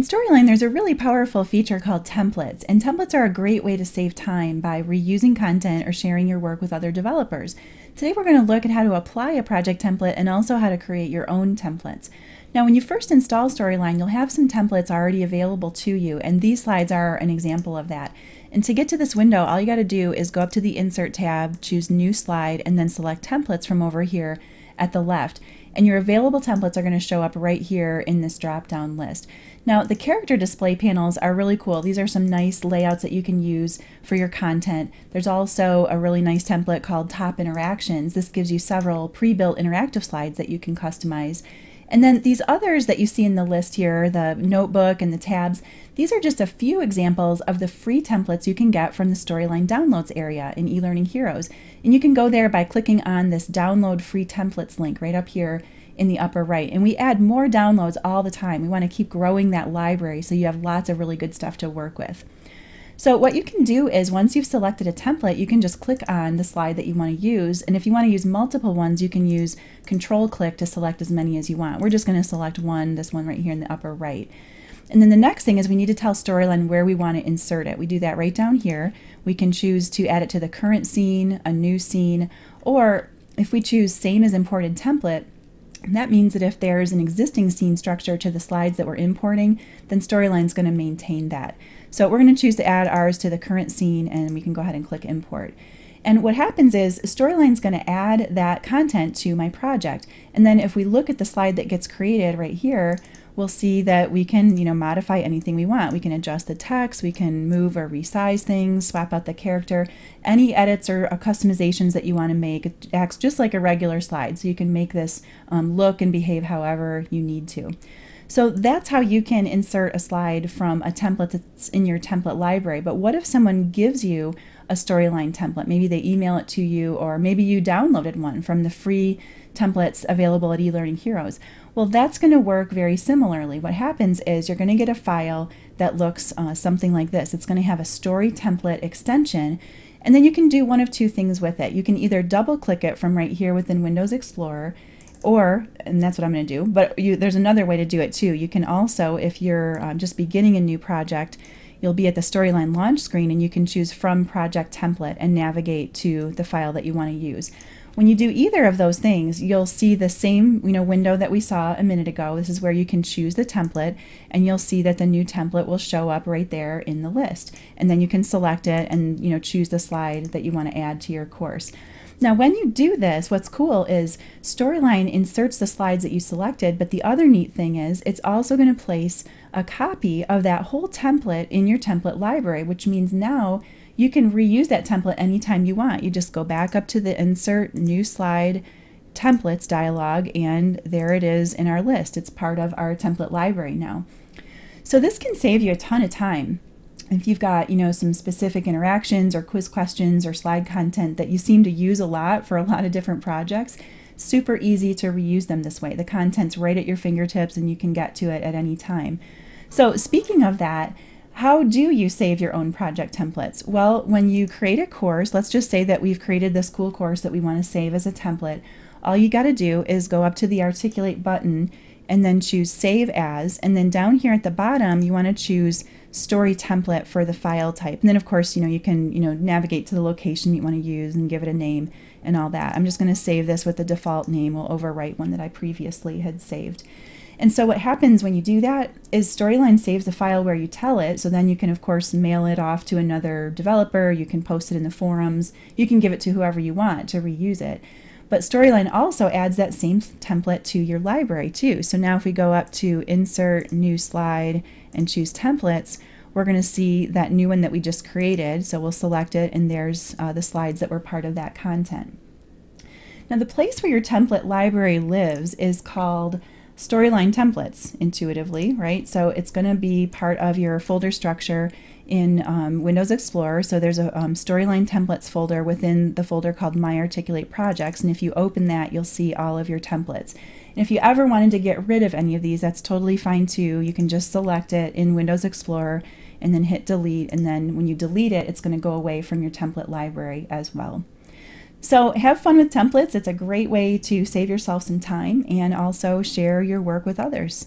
In Storyline, there's a really powerful feature called templates, and templates are a great way to save time by reusing content or sharing your work with other developers. Today we're going to look at how to apply a project template and also how to create your own templates. Now when you first install Storyline, you'll have some templates already available to you, and these slides are an example of that. And to get to this window, all you got to do is go up to the Insert tab, choose New Slide, and then select Templates from over here at the left and your available templates are going to show up right here in this drop down list. Now the character display panels are really cool. These are some nice layouts that you can use for your content. There's also a really nice template called Top Interactions. This gives you several pre-built interactive slides that you can customize and then these others that you see in the list here, the notebook and the tabs, these are just a few examples of the free templates you can get from the Storyline Downloads area in eLearning Heroes. And you can go there by clicking on this download free templates link right up here in the upper right. And we add more downloads all the time. We want to keep growing that library so you have lots of really good stuff to work with. So what you can do is once you've selected a template, you can just click on the slide that you want to use. And if you want to use multiple ones, you can use control click to select as many as you want. We're just going to select one, this one right here in the upper right. And then the next thing is we need to tell Storyline where we want to insert it. We do that right down here. We can choose to add it to the current scene, a new scene, or if we choose same as imported template, that means that if there's an existing scene structure to the slides that we're importing, then Storyline's going to maintain that. So we're going to choose to add ours to the current scene and we can go ahead and click import. And what happens is Storyline is going to add that content to my project. And then if we look at the slide that gets created right here, we'll see that we can, you know, modify anything we want. We can adjust the text, we can move or resize things, swap out the character, any edits or customizations that you want to make. It acts just like a regular slide. So you can make this um, look and behave however you need to. So that's how you can insert a slide from a template that's in your template library. But what if someone gives you a storyline template? Maybe they email it to you, or maybe you downloaded one from the free templates available at eLearning Heroes. Well, that's going to work very similarly. What happens is you're going to get a file that looks uh, something like this. It's going to have a story template extension, and then you can do one of two things with it. You can either double click it from right here within Windows Explorer or, and that's what I'm going to do, but you, there's another way to do it too. You can also, if you're um, just beginning a new project, you'll be at the Storyline launch screen and you can choose from project template and navigate to the file that you want to use. When you do either of those things, you'll see the same you know, window that we saw a minute ago. This is where you can choose the template and you'll see that the new template will show up right there in the list. And then you can select it and you know, choose the slide that you want to add to your course. Now, when you do this, what's cool is Storyline inserts the slides that you selected, but the other neat thing is it's also going to place a copy of that whole template in your template library, which means now you can reuse that template anytime you want. You just go back up to the Insert New Slide Templates dialog, and there it is in our list. It's part of our template library now. So this can save you a ton of time if you've got you know some specific interactions or quiz questions or slide content that you seem to use a lot for a lot of different projects super easy to reuse them this way. The content's right at your fingertips and you can get to it at any time. So speaking of that how do you save your own project templates? Well when you create a course let's just say that we've created this cool course that we want to save as a template all you got to do is go up to the articulate button and then choose save as and then down here at the bottom you want to choose story template for the file type. And then of course, you know, you can, you know, navigate to the location you want to use and give it a name and all that. I'm just going to save this with the default name. We'll overwrite one that I previously had saved. And so what happens when you do that is Storyline saves the file where you tell it. So then you can, of course, mail it off to another developer. You can post it in the forums. You can give it to whoever you want to reuse it. But Storyline also adds that same template to your library too. So now if we go up to Insert, New Slide, and choose Templates, we're going to see that new one that we just created. So we'll select it and there's uh, the slides that were part of that content. Now the place where your template library lives is called Storyline Templates intuitively, right? So it's going to be part of your folder structure in um, Windows Explorer. So there's a um, Storyline Templates folder within the folder called My Articulate Projects. And if you open that, you'll see all of your templates. And if you ever wanted to get rid of any of these, that's totally fine too. You can just select it in Windows Explorer and then hit delete. And then when you delete it, it's going to go away from your template library as well. So have fun with templates. It's a great way to save yourself some time and also share your work with others.